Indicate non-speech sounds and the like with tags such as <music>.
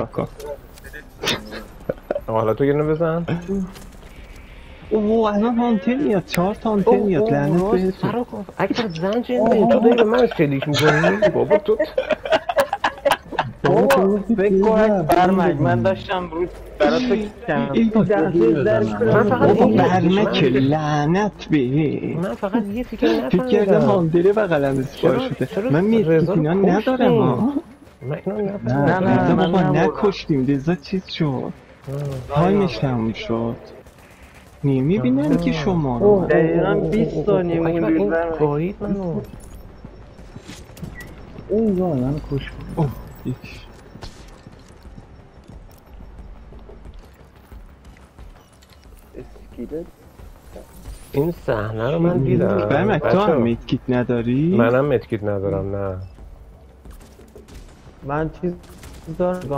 کن <laughs> حالا تو گرنه بزن. اوه الان هانتر میاد. چهار تا هانتر میاد. لعنت بهتون. اکبر زن چنده تو داری به من شلیک می‌کنی؟ بابا تو فکر برمک. من داشتم رو برای تو این من فقط برمک لعنت به. من فقط یه تیکه فکر کردم نفهمیدم هانتره بغلم شده. من کشتیم؟ ندارم ها من اینو نه، نه، من بابا. نکشتیم. رضا چیز شد؟ تایمش تموم شد. نمی‌بینم که شما رو. دقیقاً 20 ثانیه. گاهید منو. اون یا من کش اوه. اسکیلت این صحنه رو من دیدم. برمک تو بچه‌ها، هم میتکیت نداری؟ منم متکیت ندارم نه. من چیز دارم